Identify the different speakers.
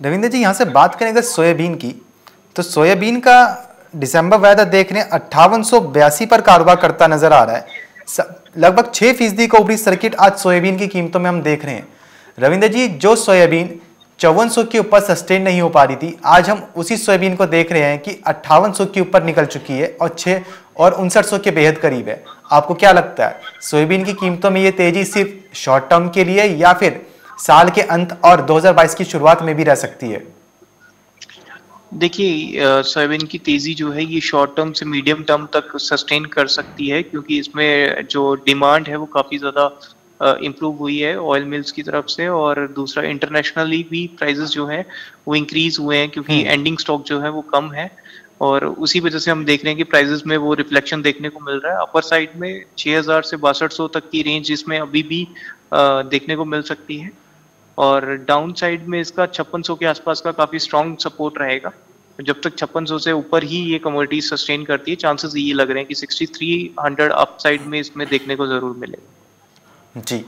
Speaker 1: रविंद्र जी, यहाँ से बात करें अगर सोयाबीन की तो सोयाबीन का दिसंबर वायदा देख रहे हैं अट्ठावन पर कारोबार करता नज़र आ रहा है। लगभग छह फ़ीसदी का ऊपरी सर्किट आज सोयाबीन की कीमतों में हम देख रहे हैं। रविंद्र जी, जो सोयाबीन चौवन सौ के ऊपर सस्टेन नहीं हो पा रही थी, आज हम उसी सोयाबीन को देख रहे हैं कि अट्ठावन सौ के ऊपर निकल चुकी है और छः और उनसठ सौ के बेहद करीब है। आपको क्या लगता है, सोयाबीन की कीमतों में ये तेज़ी सिर्फ़ शॉर्ट टर्म के लिए या फिर साल के अंत और 2022 की शुरुआत में भी रह सकती है।
Speaker 2: देखिए सोयाबीन की तेज़ी जो है ये शॉर्ट टर्म से मीडियम टर्म तक सस्टेन कर सकती है क्योंकि इसमें जो डिमांड है वो काफ़ी ज़्यादा इम्प्रूव हुई है ऑयल मिल्स की तरफ़ से और दूसरा इंटरनेशनली भी प्राइजेस जो है वो इंक्रीज हुए हैं क्योंकि एंडिंग हम्म। स्टॉक जो है वो कम है और उसी वजह से हम देख रहे हैं कि प्राइजेस में वो रिफ्लेक्शन देखने को मिल रहा है। अपर साइड में 6000 से बासठ तक की रेंज इसमें अभी भी देखने को मिल सकती है। और डाउन साइड में इसका छप्पन के आसपास का काफ़ी स्ट्रॉन्ग सपोर्ट रहेगा। जब तक छप्पन से ऊपर ही ये कमोडिटी सस्टेन करती है चांसेस ये लग रहे हैं कि 6300 अप साइड में इसमें देखने को ज़रूर मिलेगा।
Speaker 1: जी।